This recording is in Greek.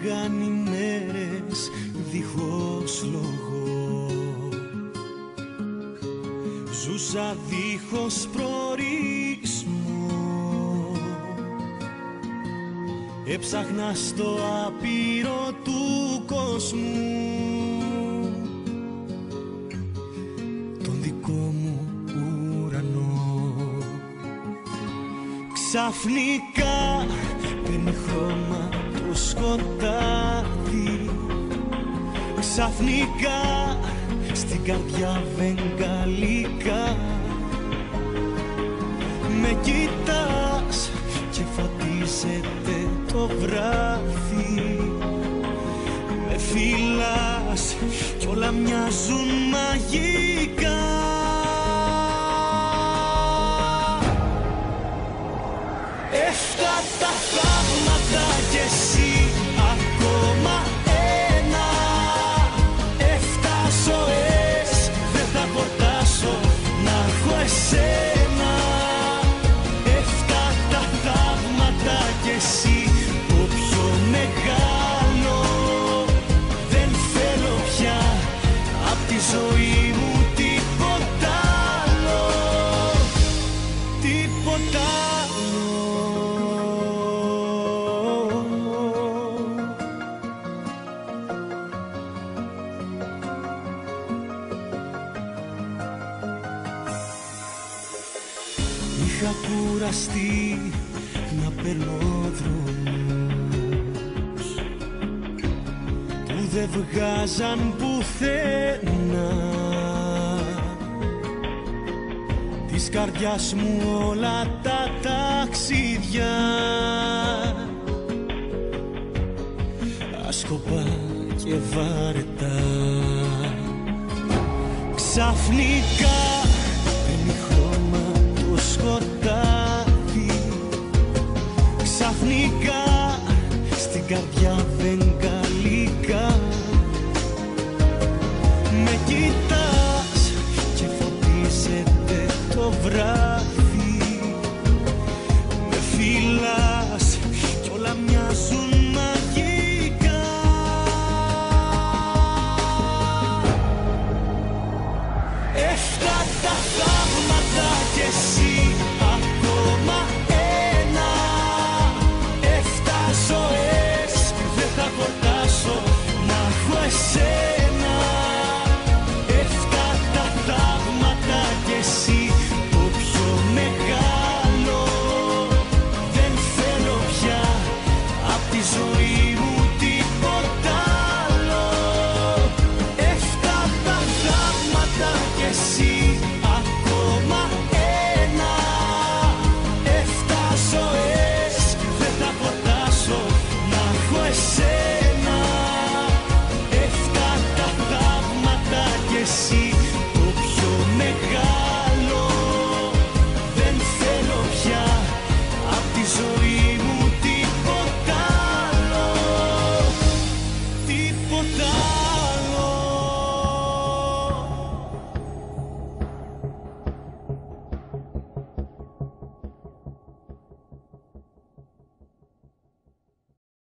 φεύγαν οι μέρες δίχως λόγο. Ζούσα δίχως προορισμό. Έψαχνα στο άπειρο του κόσμου. Τον δικό μου ουρανό. Ξαφνικά παίρνει χρώμα το σκοτάδι. Ξαφνικά στην καρδιά βεγγαλικά. Με κοιτάς και φωτίζεται το βράδυ. Με φυλάς κι όλα μοιάζουν μαγικά εσύ το πιο μεγάλο Δεν θέλω πια απ' τη ζωή μου τίποτα άλλο. Τίποτα άλλο. Είχα κουραστεί να παίρνω δεν βγάζαν πουθενά. Της καρδιάς μου όλα τα ταξίδια. Άσκοπα και βαρετά Ξαφνικά παίρνει χρώμα το σκοτάδι. Ξαφνικά στην καρδιά βεγγαλικά